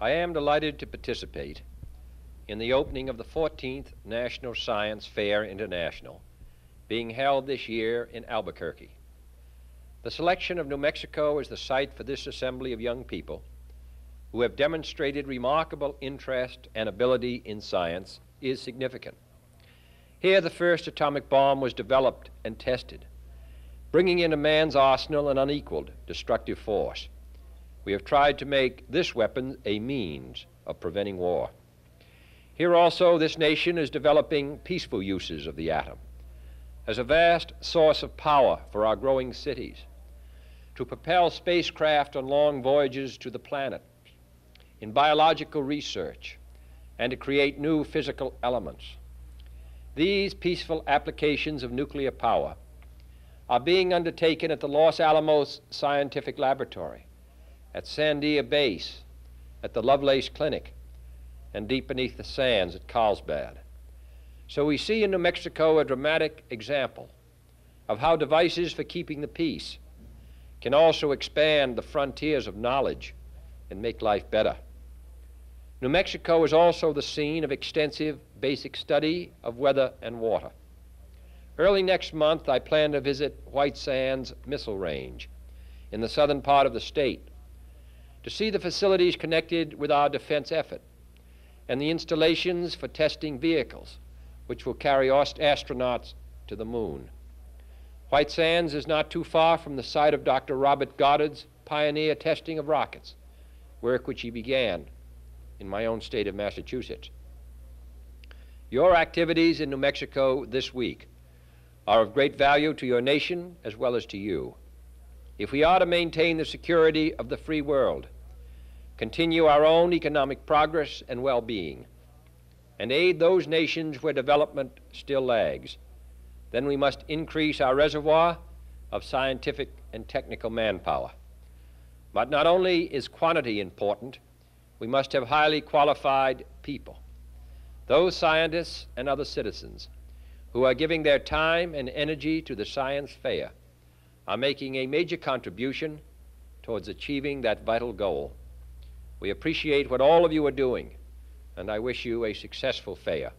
I am delighted to participate in the opening of the 14th National Science Fair International, being held this year in Albuquerque. The selection of New Mexico as the site for this assembly of young people who have demonstrated remarkable interest and ability in science is significant. Here, the first atomic bomb was developed and tested, bringing into man's arsenal an unequaled destructive force. We have tried to make this weapon a means of preventing war. Here also, this nation is developing peaceful uses of the atom as a vast source of power for our growing cities, to propel spacecraft on long voyages to the planet, in biological research, and to create new physical elements. These peaceful applications of nuclear power are being undertaken at the Los Alamos Scientific Laboratory, at Sandia Base, at the Lovelace Clinic, and deep beneath the sands at Carlsbad. So we see in New Mexico a dramatic example of how devices for keeping the peace can also expand the frontiers of knowledge and make life better. New Mexico is also the scene of extensive basic study of weather and water. Early next month, I plan to visit White Sands Missile Range in the southern part of the state to see the facilities connected with our defense effort and the installations for testing vehicles which will carry astronauts to the moon. White Sands is not too far from the site of Dr. Robert Goddard's pioneer testing of rockets, work which he began in my own state of Massachusetts. Your activities in New Mexico this week are of great value to your nation as well as to you. If we are to maintain the security of the free world, continue our own economic progress and well being, and aid those nations where development still lags, then we must increase our reservoir of scientific and technical manpower. But not only is quantity important, we must have highly qualified people, those scientists and other citizens who are giving their time and energy to the science fair are making a major contribution towards achieving that vital goal. We appreciate what all of you are doing, and I wish you a successful fair.